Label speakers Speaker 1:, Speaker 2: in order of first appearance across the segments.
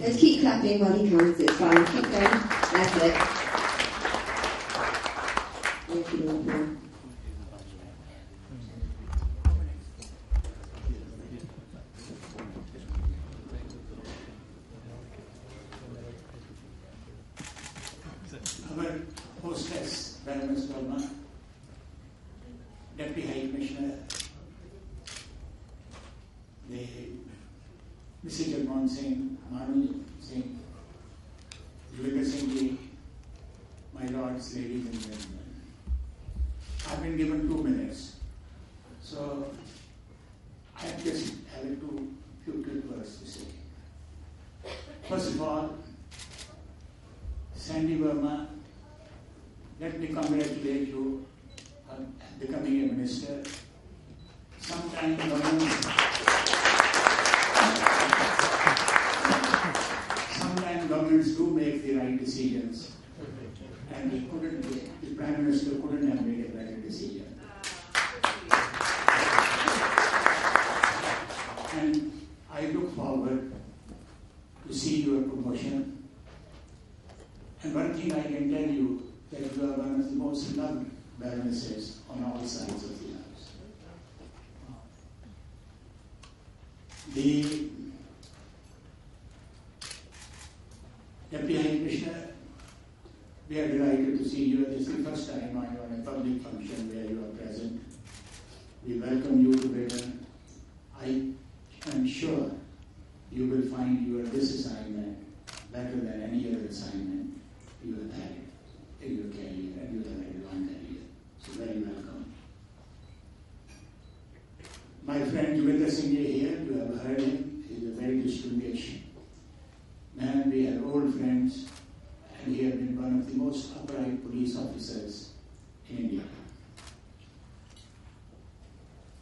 Speaker 1: Let's keep clapping while he comes. It's fine. Keep going. That's it. Thank you, Lord.
Speaker 2: Our hostess, Deputy High Commissioner, the Mrs. Jagmohan Singh, Manu Singh, Joginder Singh my lords, ladies and gentlemen. I've been given two minutes, so I just have two few quick words to say. First of all, Sandip Verma, let me congratulate you on becoming a minister. Sometimes and he couldn't. The prime minister couldn't have made a better decision. And I look forward to see your promotion. And one thing I can tell you that you are one of the most loved baronesses on all sides of the house. The Deputy High Commissioner, we are delighted to see you. This is the first time I am on a public function where you are present. We welcome you to Britain. I am sure you will find your this assignment better than any other assignment you have had in your career, and you have had long career. So very welcome. My friend Joginder Singh here, you have heard him. He is a very distinguished man. We are old friends, and he has been one of the most upright police officers in India.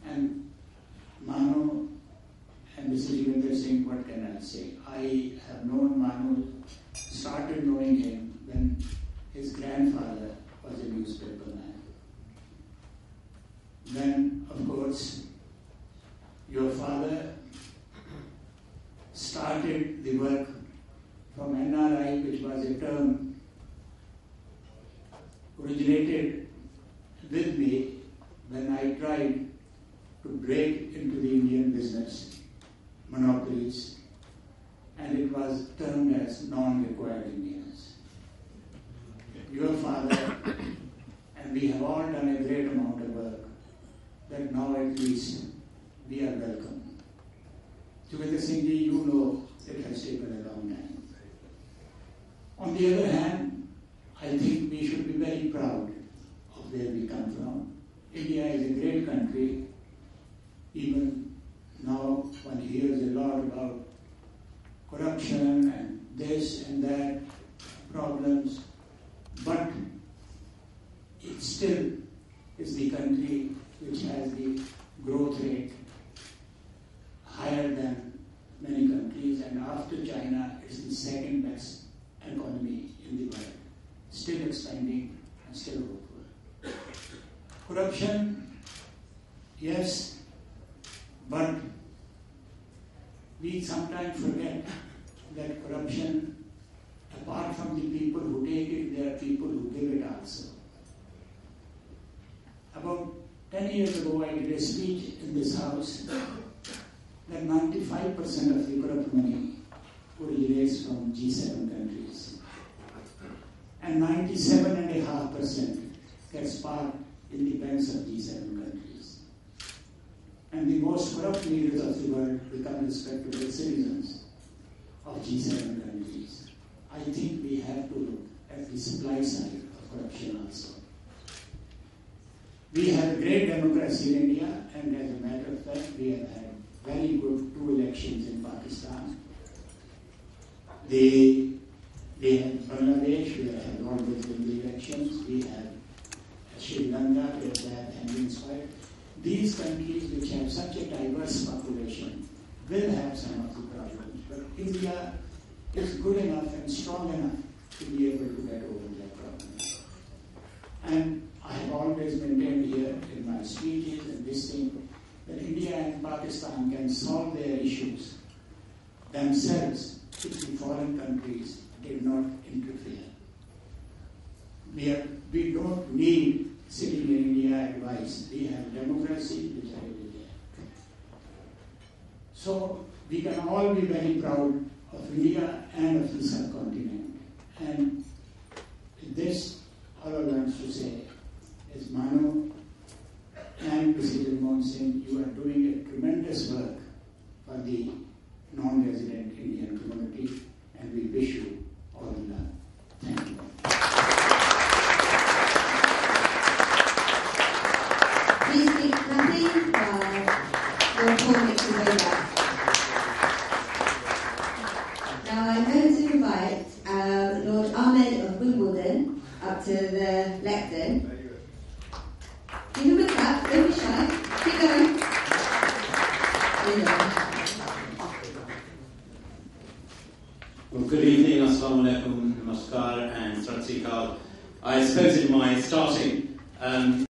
Speaker 2: And Manu and Mr. Joginder Singh, what can I say? I have known Manu, started knowing him when his grandfather was a newspaper man. Then, of course, your father started the work from NRI, which was a term originated with me when I tried to break into the Indian business, monopolies, and it was termed as non-required Indians. Your father, and we have all done a great amount of work, that now at least we are welcome. Joginder Singh you know it has taken a long time. On the other hand, I think we should be proud of where we come from. India is a great country. Even now, one hears a lot about corruption and this and that problems, but it still is the country which has the growth rate higher than many countries, and after China, it's the second best economy in the world, still expanding and still hopeful. Corruption, yes, but we sometimes forget that corruption, apart from the people who take it, there are people who give it also. About 10 years ago, I did a speech in this house that 95% of the corrupt money originates from G7 countries. And 97.5% gets parked in the banks of G7 countries. And the most corrupt leaders of the world become respectable citizens of G7 countries. I think we have to look at the supply side of corruption also. We have great democracy in India, and as a matter of fact, we have had very good two elections in Pakistan. They, they have Bangladesh, where have been the elections. We have Sri Lanka, where that has been inspired. These countries, which have such a diverse population, will have some of the problems. But India is good enough and strong enough to be able to get over their problems. And I have always maintained here in my speeches and this thing that India and Pakistan can solve their issues themselves if the foreign countries did not interfere. We, are, we don't need sitting in India advice. We have democracy, which I will get. So we can all be very proud of India and of the subcontinent. And this, all I want to say is Manu and Mohan Singh, you are doing a tremendous work for the non-resident Indian community, and we wish you all the love. Thank you.
Speaker 1: Please keep clapping while your call makes your way back. Now I'm going to invite uh, Lord Ahmad of Wimbledon up to the lectern. Give him a clap, don't be shy. Keep going. There you go.
Speaker 3: Well, good evening, assalamu alaikum, namaskar, and sat Sri I suppose in my starting, um,